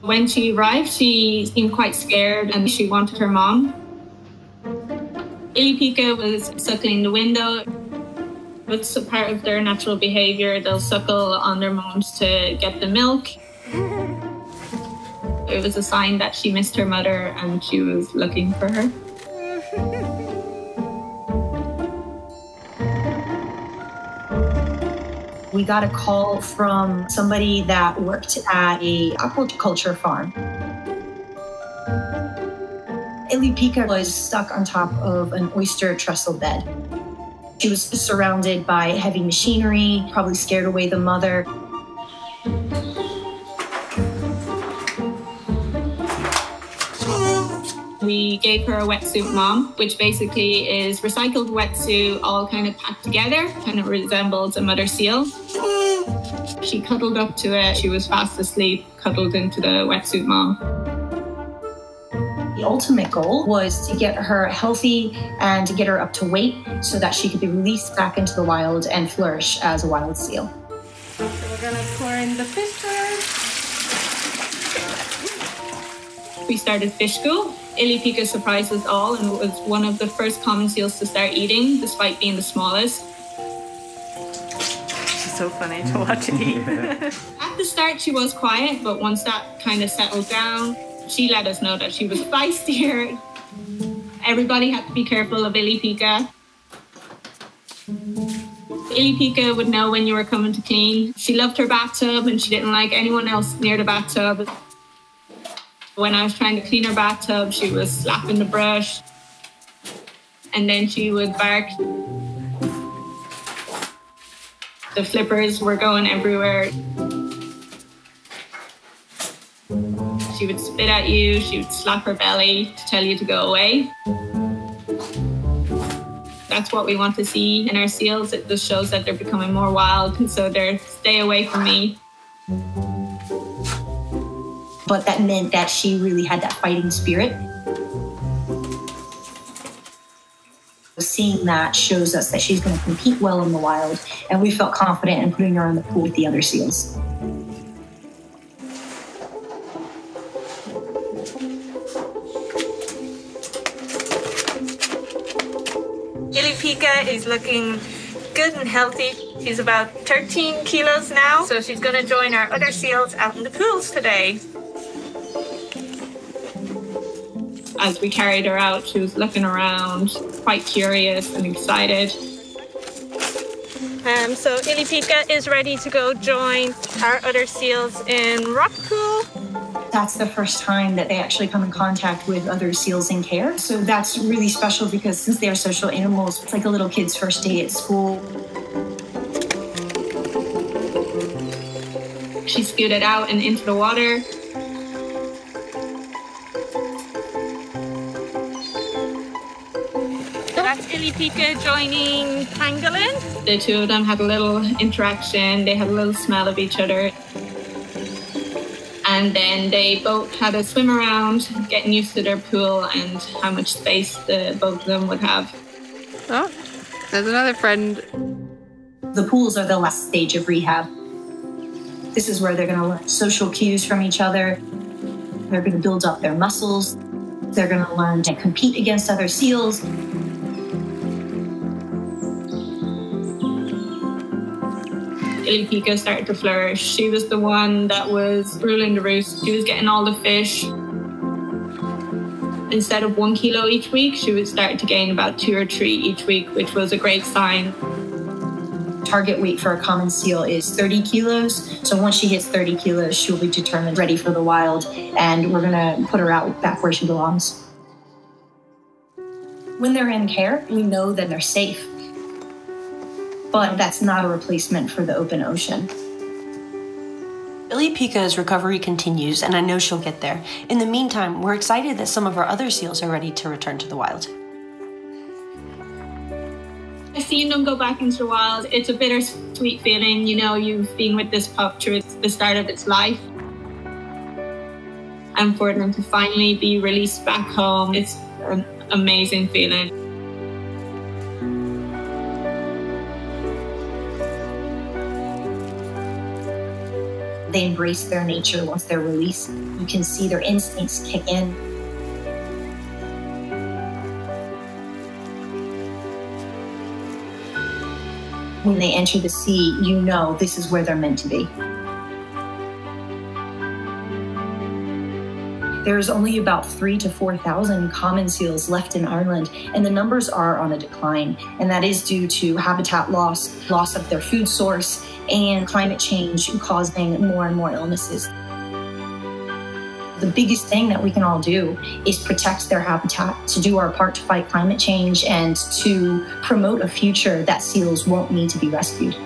When she arrived, she seemed quite scared and she wanted her mom. Ili Pika was suckling the window. It's a part of their natural behavior. They'll suckle on their moms to get the milk. It was a sign that she missed her mother and she was looking for her. We got a call from somebody that worked at a aquaculture farm. Ili Pika was stuck on top of an oyster trestle bed. She was surrounded by heavy machinery, probably scared away the mother. We gave her a wetsuit mom, which basically is recycled wetsuit all kind of packed together, kind of resembles a mother seal. She cuddled up to it. She was fast asleep, cuddled into the wetsuit mom. The ultimate goal was to get her healthy and to get her up to weight so that she could be released back into the wild and flourish as a wild seal. So we're gonna pour in the fish We started fish school. Ili Pika surprised us all and was one of the first common seals to start eating, despite being the smallest. She's so funny to watch it eat. At the start, she was quiet, but once that kind of settled down, she let us know that she was feistier. Everybody had to be careful of Ili Pika. Ilipika would know when you were coming to clean. She loved her bathtub and she didn't like anyone else near the bathtub. When I was trying to clean her bathtub, she was slapping the brush. And then she would bark. The flippers were going everywhere. She would spit at you, she would slap her belly to tell you to go away. That's what we want to see in our seals. It just shows that they're becoming more wild, and so they're stay away from me. But that meant that she really had that fighting spirit. Seeing that shows us that she's going to compete well in the wild, and we felt confident in putting her in the pool with the other seals. Ili Pika is looking good and healthy. She's about 13 kilos now, so she's going to join our other seals out in the pools today. As we carried her out, she was looking around, quite curious and excited. Um, so Ili Pika is ready to go join our other seals in rock pool. That's the first time that they actually come in contact with other seals in care. So that's really special because since they are social animals, it's like a little kid's first day at school. She scooted out and into the water. That's Ili Pika joining Pangolin. The two of them had a little interaction. They had a little smell of each other. And then they both had a swim around, getting used to their pool and how much space the both of them would have. oh, there's another friend. The pools are the last stage of rehab. This is where they're going to learn social cues from each other. They're going to build up their muscles. They're going to learn to compete against other seals. Ili Pika started to flourish. She was the one that was ruling the roost. She was getting all the fish. Instead of one kilo each week, she would start to gain about two or three each week, which was a great sign. Target weight for a common seal is 30 kilos. So once she hits 30 kilos, she'll be determined ready for the wild, and we're going to put her out back where she belongs. When they're in care, we know that they're safe. But that's not a replacement for the open ocean. Ili Pika's recovery continues, and I know she'll get there. In the meantime, we're excited that some of our other seals are ready to return to the wild. I've seen them go back into the wild. It's a bittersweet feeling. You know, you've been with this pup through the start of its life. And for them to finally be released back home, it's an amazing feeling. They embrace their nature once they're released. You can see their instincts kick in. When they enter the sea, you know this is where they're meant to be. There's only about three to 4,000 common seals left in Ireland, and the numbers are on a decline. And that is due to habitat loss, loss of their food source, and climate change causing more and more illnesses. The biggest thing that we can all do is protect their habitat, to do our part to fight climate change, and to promote a future that seals won't need to be rescued.